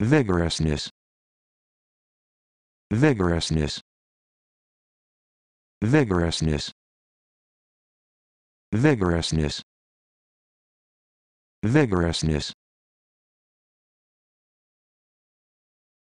vigorousness. Vigorousness. Vigorousness. Vigorousness. Vigorousness.